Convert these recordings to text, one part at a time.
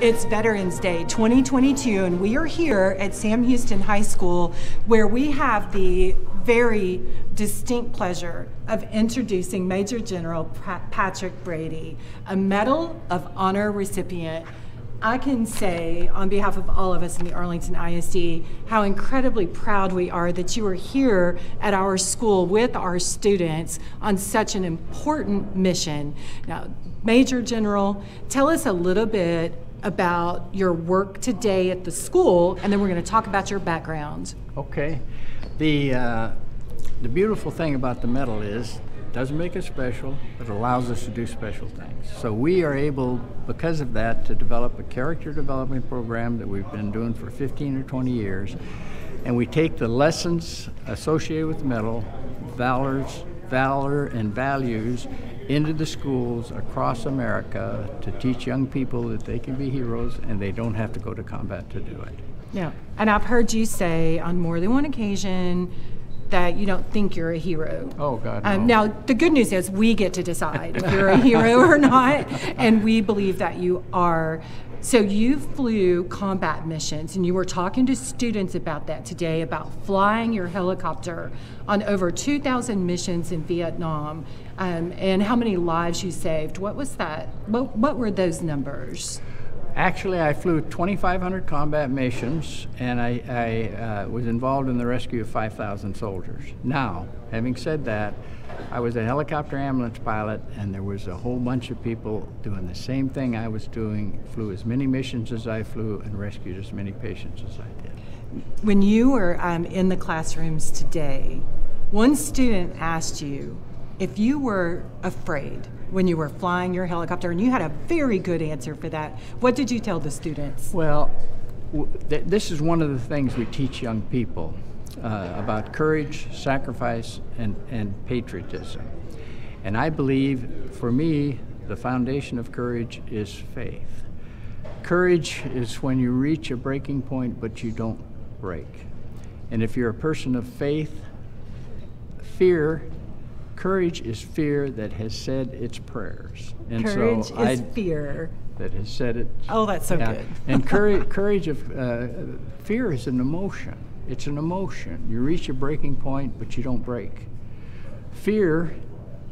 It's Veterans Day 2022, and we are here at Sam Houston High School where we have the very distinct pleasure of introducing Major General Patrick Brady, a Medal of Honor recipient. I can say, on behalf of all of us in the Arlington ISD, how incredibly proud we are that you are here at our school with our students on such an important mission. Now, Major General, tell us a little bit about your work today at the school, and then we're going to talk about your background. Okay. The, uh, the beautiful thing about the medal is it doesn't make us special, but it allows us to do special things. So we are able, because of that, to develop a character development program that we've been doing for 15 or 20 years. And we take the lessons associated with the medal, valors, valor and values into the schools across America to teach young people that they can be heroes and they don't have to go to combat to do it. Yeah, and I've heard you say on more than one occasion that you don't think you're a hero. Oh God. Um, no. now the good news is we get to decide if you're a hero or not, and we believe that you are. So you flew combat missions, and you were talking to students about that today about flying your helicopter on over 2,000 missions in Vietnam, um, and how many lives you saved. What was that? What, what were those numbers? Actually, I flew 2,500 combat missions, and I, I uh, was involved in the rescue of 5,000 soldiers. Now, having said that, I was a helicopter ambulance pilot, and there was a whole bunch of people doing the same thing I was doing, flew as many missions as I flew, and rescued as many patients as I did. When you were um, in the classrooms today, one student asked you if you were afraid when you were flying your helicopter, and you had a very good answer for that. What did you tell the students? Well, th- this is one of the things we teach young people uh, about courage, sacrifice, and, and patriotism. And I believe, for me, the foundation of courage is faith. Courage is when you reach a breaking point, but you don't break. And if you're a person of faith, fear, courage is fear that has said its prayers. And courage so is I, fear that has said it. Oh, that's so yeah. good. and courage, courage of uh, fear is an emotion. It's an emotion. You reach a breaking point, but you don't break. Fear,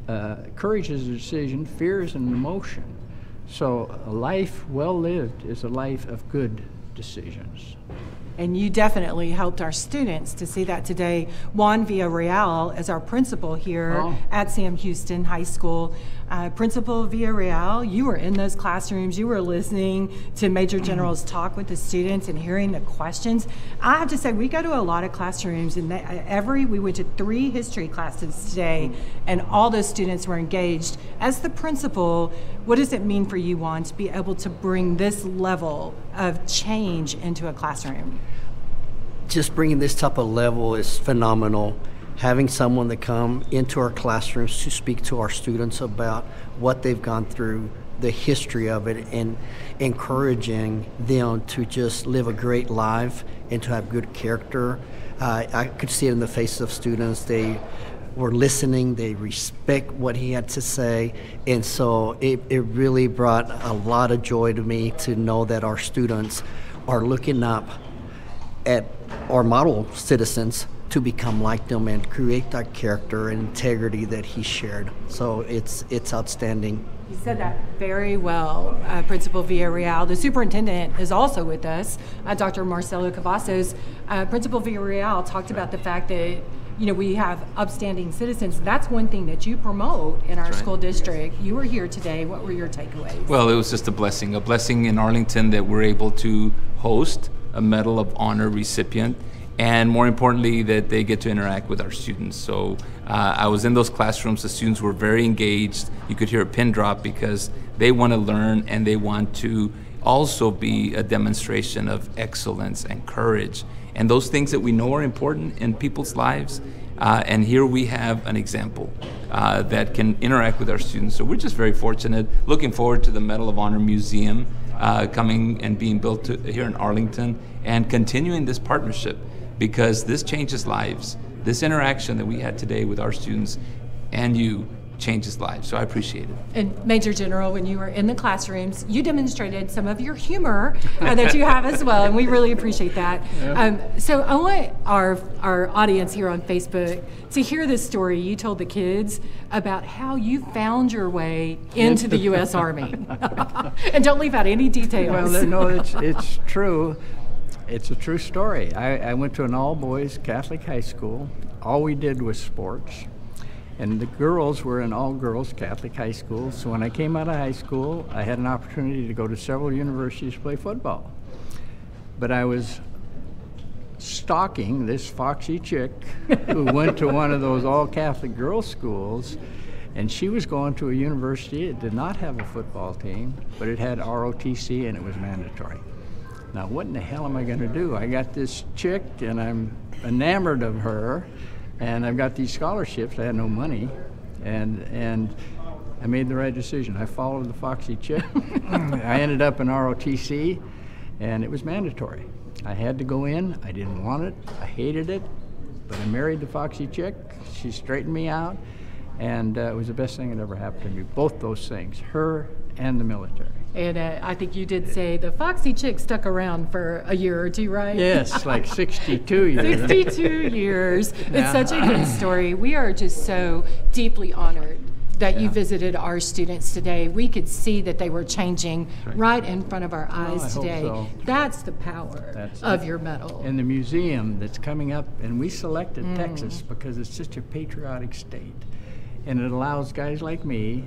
uh, courage is a decision, fear is an emotion. So a life well lived is a life of good decisions and you definitely helped our students to see that today. Juan Villarreal is our principal here oh. at Sam Houston High School. Uh, principal Villarreal, you were in those classrooms, you were listening to Major General's talk with the students and hearing the questions. I have to say, we go to a lot of classrooms, and they, every we went to three history classes today, and all those students were engaged. As the principal, what does it mean for you, Juan, to be able to bring this level of change into a classroom? Just bringing this type of level is phenomenal. Having someone that come into our classrooms to speak to our students about what they've gone through, the history of it, and encouraging them to just live a great life and to have good character. Uh, I could see it in the faces of students. They were listening, they respect what he had to say, and so it, it really brought a lot of joy to me to know that our students are looking up at our model citizens to become like them and create that character and integrity that he shared. So it's it's outstanding. You said that very well, uh, Principal Villarreal. The superintendent is also with us, uh, Dr. Marcelo Cavazos. Uh, Principal Villarreal talked about the fact that you know we have upstanding citizens. That's one thing that you promote in our right. school district. You were here today. What were your takeaways? Well, it was just a blessing, a blessing in Arlington that we're able to host a Medal of Honor recipient, and more importantly, that they get to interact with our students. So uh, I was in those classrooms, the students were very engaged. You could hear a pin drop because they want to learn and they want to also be a demonstration of excellence and courage and those things that we know are important in people's lives. Uh, and here we have an example uh, that can interact with our students. So we're just very fortunate. Looking forward to the Medal of Honor Museum uh, coming and being built to, here in Arlington and continuing this partnership because this changes lives. This interaction that we had today with our students and you changes lives. So I appreciate it. And Major General, when you were in the classrooms, you demonstrated some of your humor uh, that you have as well, and we really appreciate that. Um, so I want our our audience here on Facebook to hear this story you told the kids about how you found your way into the U.S. Army, and don't leave out any details. Well, no, it's, it's true. It's a true story. I, I went to an all boys Catholic high school. All we did was sports. And the girls were in all girls Catholic high school. So when I came out of high school, I had an opportunity to go to several universities to play football. But I was stalking this foxy chick who went to one of those all Catholic girls' schools. And she was going to a university. It did not have a football team, but it had ROTC and it was mandatory. Now, what in the hell am I going to do? I got this chick and I'm enamored of her, and I've got these scholarships. I had no money, and and I made the right decision. I followed the foxy chick. I ended up in ROTC, and it was mandatory. I had to go in. I didn't want it. I hated it, but I married the foxy chick. She straightened me out, and uh, it was the best thing that ever happened to me. Both those things, her and the military. And uh, I think you did say the foxy chick stuck around for a year or two, right? Yes, like 62 years. 62 years. Yeah. It's such a good story. We are just so deeply honored that you visited our students today. We could see that they were changing right in front of our eyes I hope today. so. That's the power That's of it. your medal. And the museum that's coming up, and we selected Mm. Texas because it's such a patriotic state. And it allows guys like me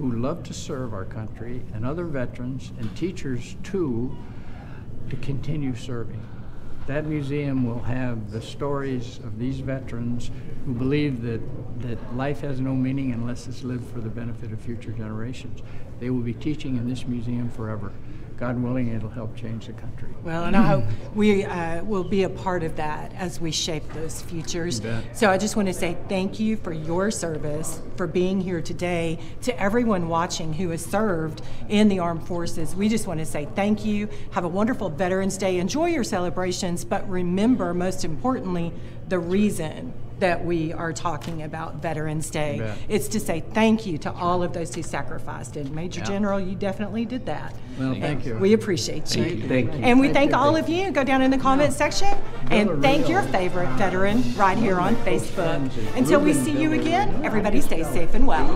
who love to serve our country and other veterans and teachers too to continue serving. That museum will have the stories of these veterans who believe that, that life has no meaning unless it's lived for the benefit of future generations. They will be teaching in this museum forever. God willing, it'll help change the country. Well, and I hope we uh, will be a part of that as we shape those futures. So I just want to say thank you for your service, for being here today. To everyone watching who has served in the armed forces, we just want to say thank you. Have a wonderful Veterans Day. Enjoy your celebrations, but remember, most importantly, the reason that we are talking about Veterans Day. It's to say thank you to all of those who sacrificed. And Major Yeah. General, you definitely did that. Well, thank you. We appreciate you. Thank you. Thank you. And we thank you. all of you. Go down in the comment section and thank your favorite veteran right here on Facebook. Until we see you again, everybody stay safe and well.